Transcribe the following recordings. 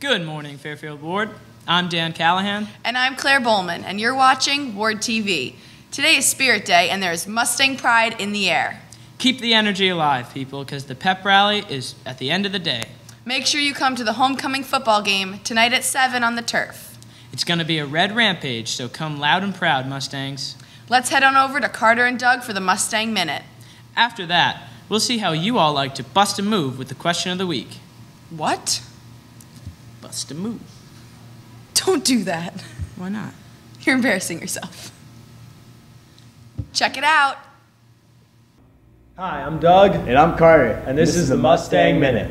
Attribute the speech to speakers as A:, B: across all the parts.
A: Good morning, Fairfield Ward. I'm Dan Callahan.
B: And I'm Claire Bowman, and you're watching Ward TV. Today is Spirit Day, and there's Mustang pride in the air.
A: Keep the energy alive, people, because the pep rally is at the end of the day.
B: Make sure you come to the homecoming football game tonight at 7 on the turf.
A: It's going to be a red rampage, so come loud and proud, Mustangs.
B: Let's head on over to Carter and Doug for the Mustang Minute.
A: After that, we'll see how you all like to bust a move with the question of the week.
B: What?
A: Bust a move.
B: Don't do that.
A: Why not?
B: You're embarrassing yourself. Check it out.
C: Hi, I'm Doug.
D: And I'm Carter.
C: And this, is, the Mustang Minute.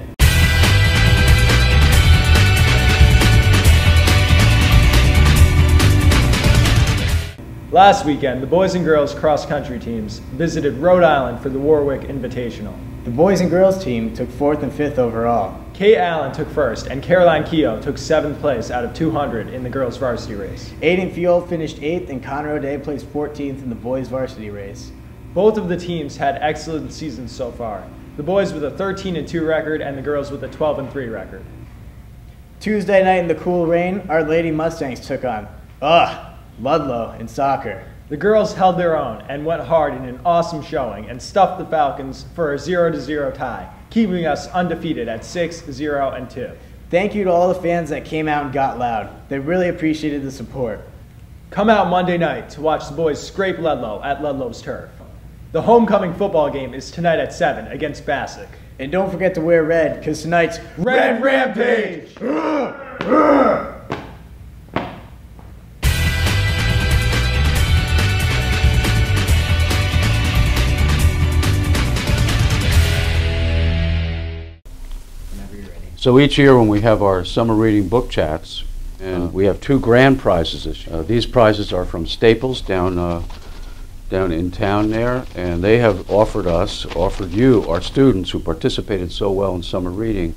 C: Last weekend, the boys and girls cross country teams visited Rhode Island for the Warwick Invitational.
D: The boys and girls team took fourth and fifth overall.
C: Kay Allen took first, and Caroline Keogh took seventh place out of 200 in the girls' varsity race.
D: Aiden Field finished eighth, and Connor O'Day placed 14th in the boys' varsity race.
C: Both of the teams had excellent seasons so far. The boys with a 13 and 2 record, and the girls with a 12 and 3 record.
D: Tuesday night in the cool rain, our Lady Mustangs took on, ugh, Ludlow in soccer.
C: The girls held their own and went hard in an awesome showing and stuffed the Falcons for a 0 0 tie, keeping us undefeated at 6 0 and 2.
D: Thank you to all the fans that came out and got loud. They really appreciated the support.
C: Come out Monday night to watch the boys scrape Ludlow at Ludlow's turf. The homecoming football game is tonight at 7 against Bassick.
D: And don't forget to wear red, because tonight's
C: Red Rampage!
E: So each year when we have our summer reading book chats, and we have two grand prizes this year. Uh, these prizes are from Staples down uh, down in town there, and they have offered us, offered you, our students who participated so well in summer reading,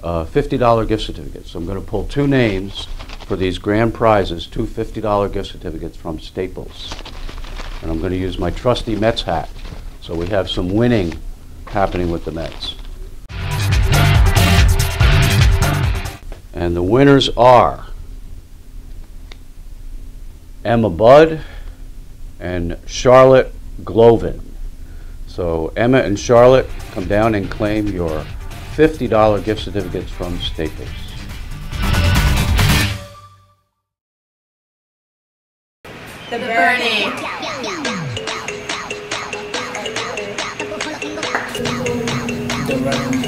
E: uh, $50 gift certificates. So I'm going to pull two names for these grand prizes, two $50 gift certificates from Staples. And I'm going to use my trusty Mets hat. So we have some winning happening with the Mets. And the winners are Emma Budd and Charlotte Glovin. So Emma and Charlotte, come down and claim your $50 gift certificates from Staples.
B: The Bernie.
C: Oh!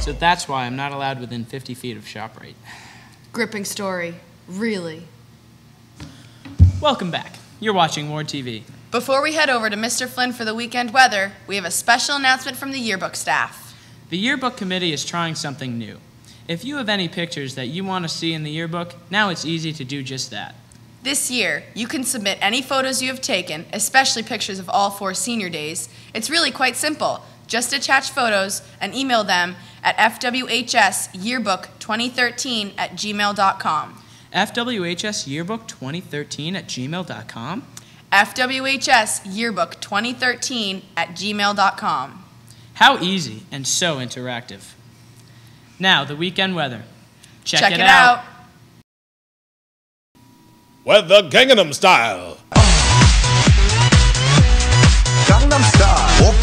A: So that's why I'm not allowed within 50 feet of ShopRite.
B: Gripping story. Really.
A: Welcome back. You're watching Ward TV.
B: Before we head over to Mr. Flynn for the weekend weather, we have a special announcement from the yearbook staff.
A: The yearbook committee is trying something new. If you have any pictures that you want to see in the yearbook, now it's easy to do just that.
B: This year, you can submit any photos you have taken, especially pictures of all four senior days. It's really quite simple. Just attach photos and email them at fwhsyearbook2013 at gmail.com.
A: FWHS Yearbook 2013 at gmail.com.
B: fwhsyearbook2013 at gmail.com.
A: How easy and so interactive. Now, the weekend weather. Check,
B: Check it out.
F: Weather Gangnam Style.
G: Gangnam Style.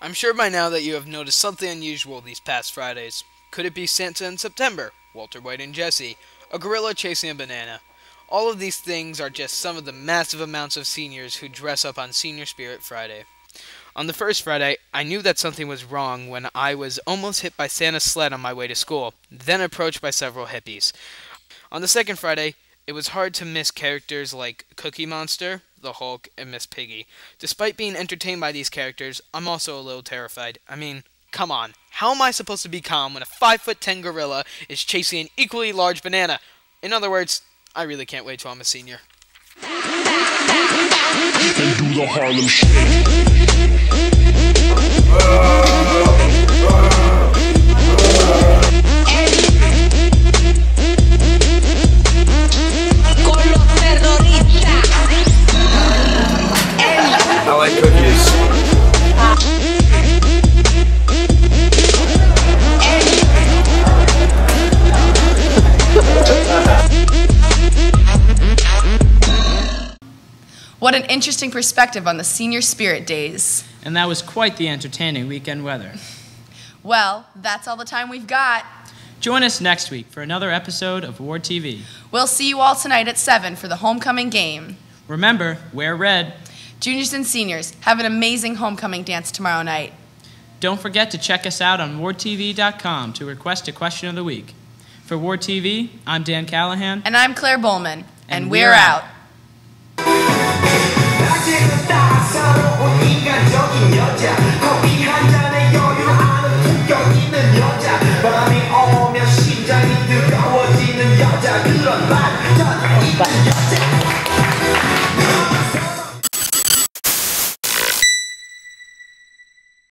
H: I'm sure by now that you have noticed something unusual these past Fridays. Could it be Santa in September, Walter White and Jesse, a gorilla chasing a banana? All of these things are just some of the massive amounts of seniors who dress up on Senior Spirit Friday. On the first Friday, I knew that something was wrong when I was almost hit by Santa's sled on my way to school, then approached by several hippies. On the second Friday, it was hard to miss characters like Cookie Monster, the Hulk, and Miss Piggy. Despite being entertained by these characters, I'm also a little terrified. I mean, come on. How am I supposed to be calm when a 5 foot 10 gorilla is chasing an equally large banana? In other words, I really can't wait till I'm a senior.
B: What an interesting perspective on the senior spirit days.
A: And that was quite the entertaining weekend weather.
B: Well, that's all the time we've got.
A: Join us next week for another episode of Ward TV.
B: We'll see you all tonight at 7 for the homecoming game.
A: Remember, wear red.
B: Juniors and seniors, have an amazing homecoming dance tomorrow night.
A: Don't forget to check us out on wardtv.com to request a question of the week. For Ward TV, I'm Dan Callahan.
B: And I'm Claire Bowman, and,
A: And
B: we're,
A: we're out.
I: 낮에는 따사로운 인간적인 여자 커피 한잔